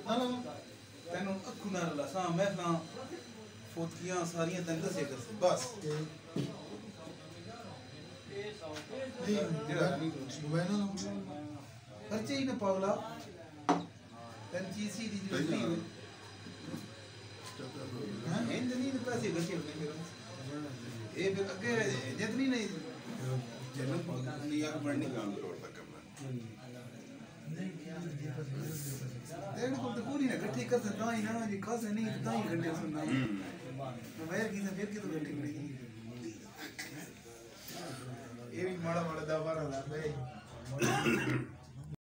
ना ना ਤੈਨੂੰ ਅੱਖੂ ਨਾਲ ਲਸਾਂ ਮਹਿਫਲਾਂ ਫੋਤੀਆਂ ਸਾਰੀਆਂ ਤੈਨੂੰ ਦੱਸੇ ਕਰ ਬਸ नहीं दुबई ना ना ਖਰਚੇ ਹੀ ਨਾ ਪਾਗਲਾ ਤੈਨੂੰ ਚੀਜ਼ ਸੀ ਦੀ ਜਿਹੜੀ ਹਾਂ ਇੰਦ ਨਹੀਂ ਪੈਸੇ ਖਰਚੇ ਹੁੰਦੇ ਫਿਰ ਇਹ ਫਿਰ ਅੱਗੇ ਜਿਤਨੀ ਨਹੀਂ ਜਨਮ ਨਹੀਂ ਆ ਬਣਨੀ ਕੰਮ ਕਰੋੜ ਤੱਕ ਕਰਨਾ ਦੇਣ ਕੋਲ ਤਾਂ ಎರಡು ಕೊಟ್ಟು ಕೂಡಿನ ಗಟ್ಟಿ ಕಸ ತಾಯಿ ನಾನು ಈ ಕಾಸು ನನಗೆ ತಾಯಿ ಗಟ್ಟಿ ನಾನು ವಯರ್ಗಿಂತ ಬೇಕಿದ್ದು ಗಟ್ಟಿ ಬಿಡಿ ಏವಿ ಮಾಡ ಮಾಡದ ಬರಲ್ಲ ಬೈ